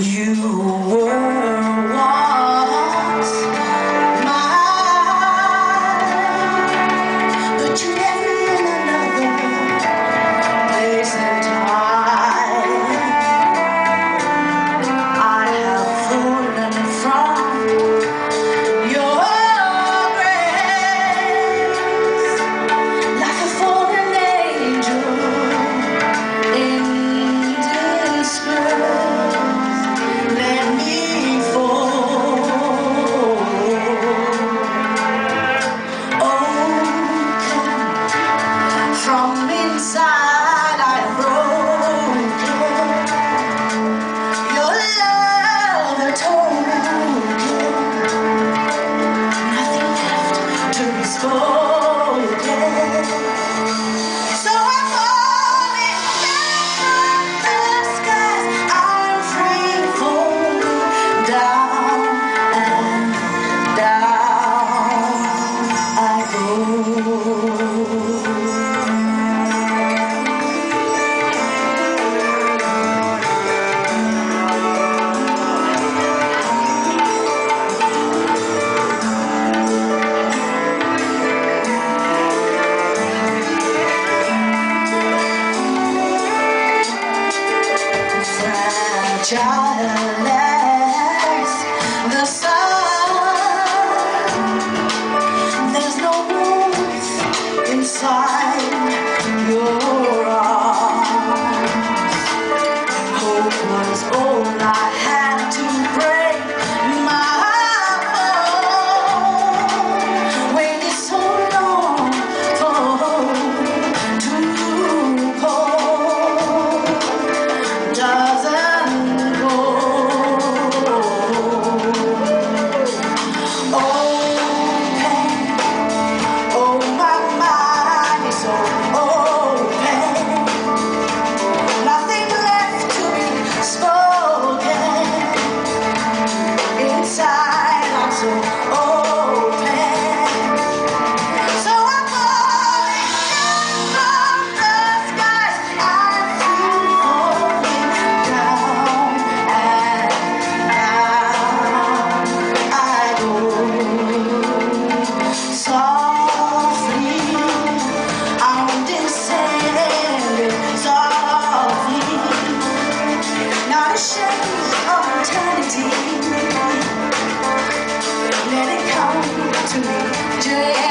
You try to let dream.